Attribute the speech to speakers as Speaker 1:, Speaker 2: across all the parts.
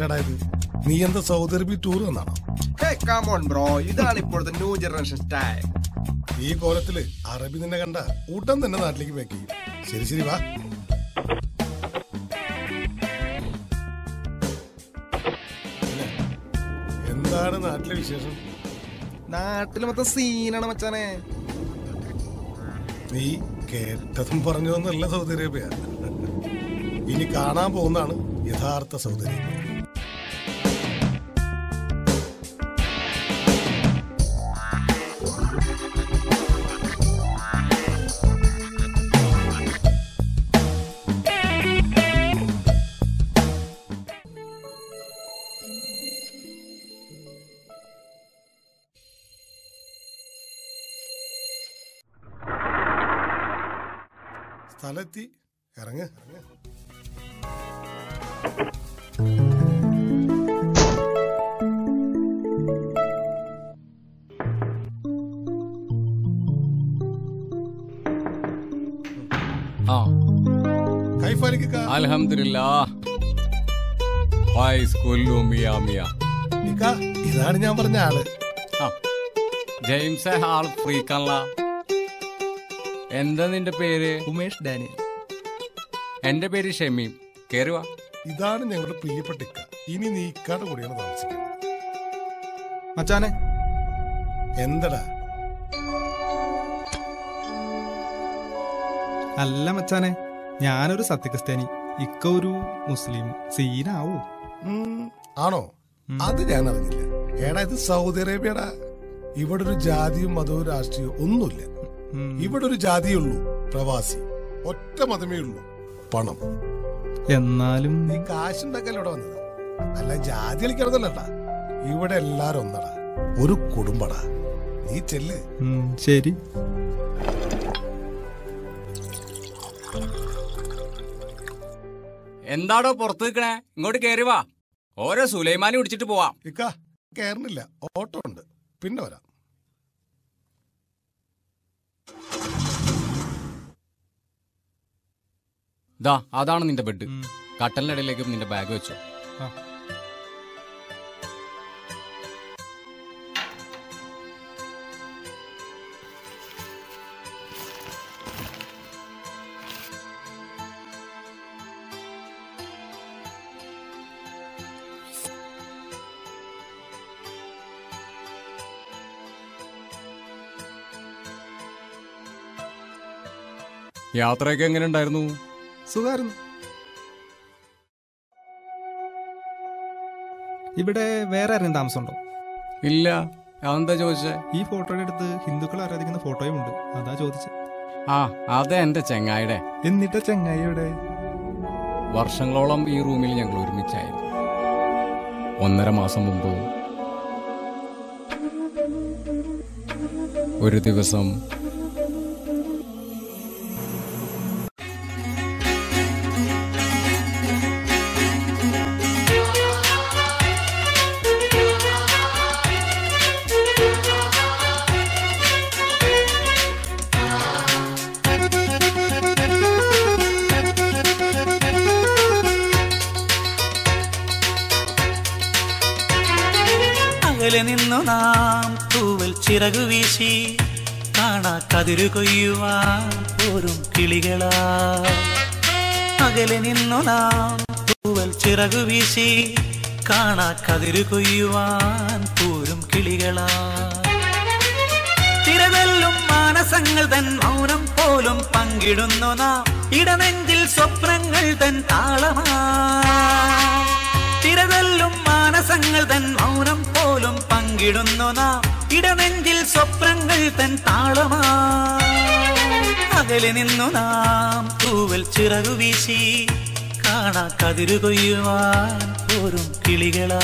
Speaker 1: ഭാഷടാ ഇത്. നീ എന്താ സൗദി അറേബ്യ ടൂർ എന്നാണോ
Speaker 2: കമോൺ ബ്രോ ഇതാണ് ഇപ്പോഴത്തെ ന്യൂ ജനറേഷൻ സ്റ്റൈൽ
Speaker 1: ഈ കോലത്തിൽ അറബി നിന്നെ കണ്ട ഉടൻ തന്നെ നാട്ടിലേക്ക് പാക്ക് ചെയ്യും. ശരി ശരി വാ. എന്താണ് നാട്ടിലെ വിശേഷം?
Speaker 2: നാട്ടിൽ മൊത്തം സീനാണ് മച്ചാനെ.
Speaker 1: നീ കേട്ടതും പറഞ്ഞതൊന്നല്ല സൗദി അറേബ്യ ഇനി കാണാൻ പോകുന്നതാണ് യഥാർത്ഥ സൗദി അറേബ്യ സ്ഥലത്തി ഇറങ്ങ. ഇതാണ് ഞാൻ പറഞ്ഞ
Speaker 3: ആൾ. ജെയിംസ് ആൾ ഫ്രീക്കല്ല എന്താ നിന്റെ പേര്?
Speaker 2: ഉമേഷ് ഡാനിയൽ.
Speaker 3: എന്റെ പേര് ഷമീം. കേറുവാ
Speaker 1: ഇതാണ് ഞങ്ങളുടെ പ്രിയപ്പെട്ട ഇക്ക. ഇനി നീ ഇക്കാടെ കൂടിയാണ് താമസിക്കുന്നത്.
Speaker 2: മച്ചാനെ.
Speaker 1: എന്തടാ?
Speaker 4: അല്ല മച്ചാനെ ഞാനൊരു സത്യക്രിസ്ത്യാനി. ഇക്ക ഒരു മുസ്ലിം. സീനാവൂ.
Speaker 1: ആണോ? അത് ഞാൻ അറിഞ്ഞില്ല ഏടാ ഇത് സൗദി അറേബ്യടാ. ഇവിടെ ഒരു ജാതിയും മതവും രാഷ്ട്രീയവും ഒന്നുമില്ല. ഇവിടെ ഒരു ജാതിയുള്ളൂ പ്രവാസി. ഒറ്റ മതമേ ഉള്ളൂ പണം.
Speaker 4: എന്നാലും
Speaker 1: നീ കാശുണ്ടാക്കാൻ ഇവിടെ വന്നത്. അല്ല ജാതി കളിക്കണമെന്നല്ലട്ടാ ഇവിടെ എല്ലാരും ഒന്നടാ. ഒരു കുടുംബടാ. നീ ചെല്ല്.
Speaker 4: ശരി.
Speaker 3: എന്താടോ പുറത്ത് നിൽക്കണേ? ഇങ്ങോട്ട് കേറി വാ. ഓരോ സുലൈമാനി പിടിച്ചിട്ട് പോവാം.
Speaker 1: ഇക്ക കേറണില്ല. ഓട്ടോ ഉണ്ട്. പിന്നെ വരാം.
Speaker 3: ദാ അതാണ് നിന്റെ ബെഡ് കട്ടലിനിടയിലേക്കും നിന്റെ ബാഗ് വെച്ചു. യാത്രയൊക്കെ എങ്ങനെ ഉണ്ടായിരുന്നു?
Speaker 4: സുഖായിരുന്നു. ഇവിടെ വേറെ ആരെയും താമസമുണ്ടോ?
Speaker 3: ഇല്ല. അതെന്താ ചോദിച്ചേ?
Speaker 4: ഈ ഫോട്ടോയുടെ അടുത്ത് ഹിന്ദുക്കൾ ആരാധിക്കുന്ന ഫോട്ടോയും ഉണ്ട്. അതാ ചോദിച്ചത്
Speaker 3: ആ അതെ എന്റെ ചെങ്ങായിടെ.
Speaker 4: എന്നിട്ട് ചെങ്ങായിയുടെ
Speaker 3: വർഷങ്ങളോളം ഈ റൂമിൽ ഞങ്ങൾ ഒരുമിച്ചായിരുന്നു. ഒന്നര മാസം മുമ്പ് ഒരു ദിവസം
Speaker 5: അകലെ നിന്നു നാം തൂവൽ ചിറകു വീശി കാണാ കതിരു കൊയ്യുവാൻ പോരും കിളികളാ. അകലെ നിന്നു നാം തൂവൽ ചിറകു വീശി കാണാ കതിരു കൊയ്യുവാൻ പോരും കിളികളാ. തിരവെല്ലും മാനസങ്ങൾ തൻ മൗനം പോലും പങ്കിടുന്നു നാം. ഇടനെഞ്ചിൽ സ്വപ്നങ്ങൾ തൻ താളമാ. തിരവെല്ലും മാനസങ്ങൾ തൻ മൗനം പോലും പങ്കിടുന്നു നാം. ഇടനെഞ്ചിൽ സ്വപ്നങ്ങൾ തൻ താളമാ. അകലെ നിന്നു നാം തൂവൽ ചിറകു വീശി. കാണാ കതിരു കൊയ്യുവാൻ പോരും കിളികളാ.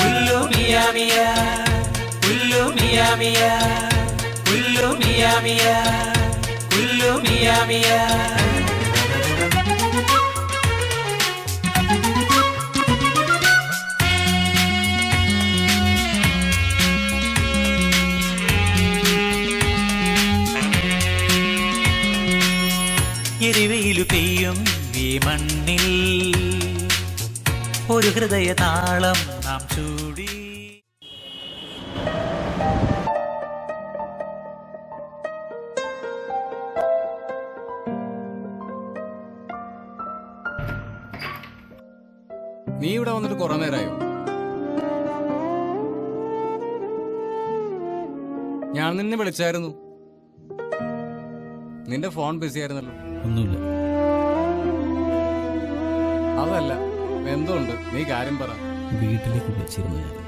Speaker 5: പുല്ലു മിയ മിയ പുല്ലു മിയ മിയ പുല്ലു ഒരു ഹൃദയ താളം നാം ചൂടി.
Speaker 3: നീ ഇവിടെ വന്നിട്ട് കുറെ നേരമായോ ഞാൻ നിന്നെ വിളിച്ചായിരുന്നു. നിന്റെ ഫോൺ ബിസി ആയിരുന്നല്ലോ.
Speaker 6: ഒന്നുമില്ല.
Speaker 3: അതല്ല. എന്തുണ്ട്? നീ കാര്യം പറ.
Speaker 6: വീട്ടിലേക്ക് വിളിച്ചിരുന്നു ഞാൻ.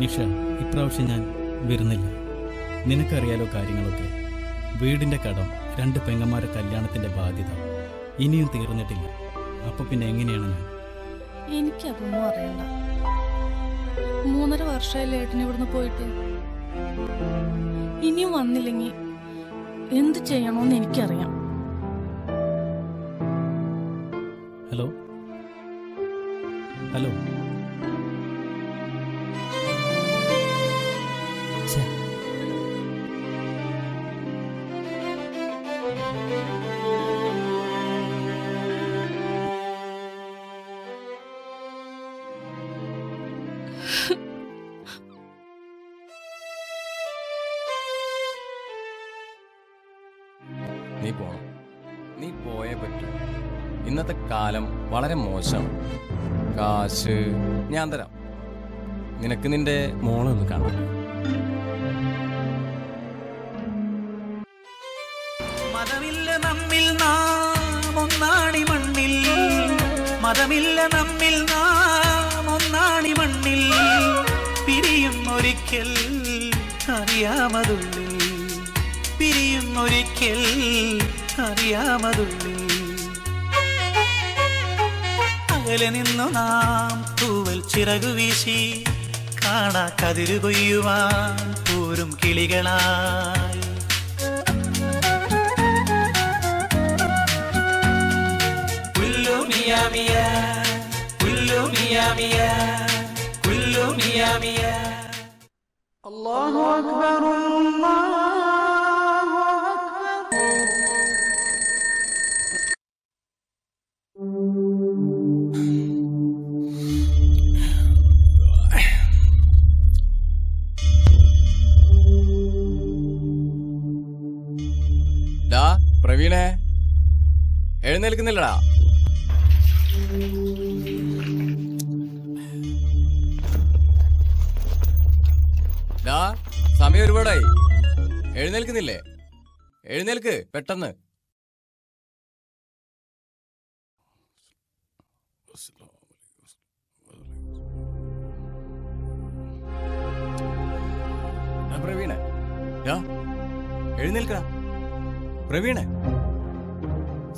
Speaker 6: നിഷ ഇപ്രാവശ്യം ഞാൻ വരുന്നില്ല. നിനക്കറിയാലോ കാര്യങ്ങളൊക്കെ. വീടിന്റെ കടം രണ്ട് പെങ്ങന്മാരെ കല്യാണത്തിന്റെ ബാധ്യത. ഇനിയും തീർന്നിട്ടില്ല. അപ്പൊ പിന്നെ എങ്ങനെയാണ് ഞാൻ?
Speaker 7: എനിക്കതൊന്നും അറിയണ്ട. മൂന്നര വർഷമായില്ലേ ഏട്ടൻ ഇവിടുന്ന് പോയിട്ട്. ഇനിയും വന്നില്ലെങ്കിൽ എന്ത് ചെയ്യണമെന്ന് എനിക്കറിയാം.
Speaker 6: ഹലോ ഹലോ
Speaker 3: ഇന്നത്തെ കാലം വളരെ മോശം. കാശ് ഞാൻ തരാം. നിനക്ക് നിന്റെ മോളെ ഒന്ന് കാണാം
Speaker 5: മതമില്ല നമ്മിൽ നാം ഒന്നാണി മണ്ണിൽ. മതമില്ല നമ്മിൽ നാം ഒന്നാണി മണ്ണിൽ. പിരിയും ഒരിക്കൽ അറിയാമതുള്ളിൽ. പിരിയും അറിയാമതുള്ളിൽ. അകലെ നിന്നു നാം തൂവൽ ചിറകു വീശി കാണാ കതിരു കൊയ്യുവാൻ പൂരും കിളികളായി. കുല്ലു അക്ബർ മിയാ കുല്ലു മിയാ മിയാ കുല്ലു മിയാ
Speaker 3: ഡാ പ്രവീണേ. എഴുന്നേൽക്കുന്നില്ലടാ. ഡാ സമയം ഒരുപാടായി. എഴുന്നേൽക്കുന്നില്ലേ? എഴുന്നേൽക്ക് പെട്ടെന്ന്. പ്രവീണ. എഴുന്നേൽക്കടാ. പ്രവീണേ?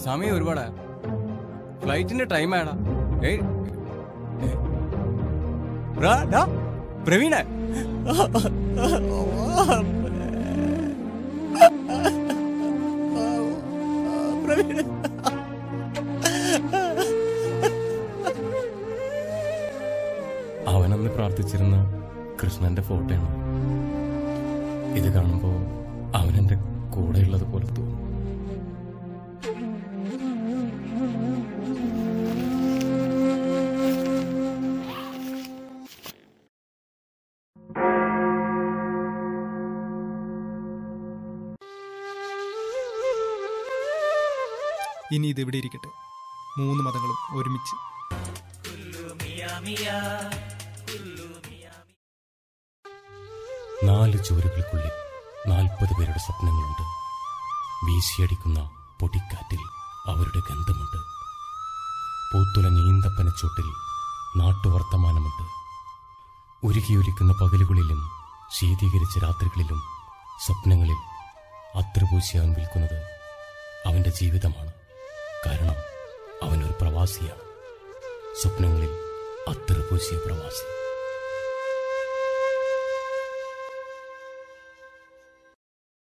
Speaker 3: സമയം ഒരുപാടാ. ഫ്ലൈറ്റിന്റെ ടൈം ആണ് പ്രവീണേ. അവനന്ന് പ്രാർത്ഥിച്ചിരുന്ന കൃഷ്ണന്റെ ഫോട്ടോയാണ്. ഇത് കാണുമ്പോ അവനെന്റെ കൂടെയുള്ളത് പോലെ തോന്നും.
Speaker 4: ഇനി ഇത് ഇവിടെ ഇരിക്കട്ടെ. മൂന്ന് മതങ്ങളും ഒരുമിച്ച്.
Speaker 8: നാല് ചുവരുകൾക്കുള്ളിൽ നാൽപ്പത് പേരുടെ സ്വപ്നങ്ങളുണ്ട്. വീശിയടിക്കുന്ന പൊടിക്കാറ്റിൽ അവരുടെ ഗന്ധമുണ്ട്. പൂത്തുലഞ്ഞ ഈന്തപ്പനച്ചോട്ടിൽ നാട്ടുവർത്തമാനമുണ്ട്. ഉരുകിയൊലിക്കുന്ന പകലുകളിലും ശീതീകരിച്ച രാത്രികളിലും സ്വപ്നങ്ങളിൽ അത്രപൂശി അവൻ വിൽക്കുന്നത് അവന്റെ ജീവിതമാണ്. കാരണം അവനൊരു പ്രവാസിയാണ്. സ്വപ്നങ്ങളിൽ അത്ര പൂശിയ പ്രവാസി.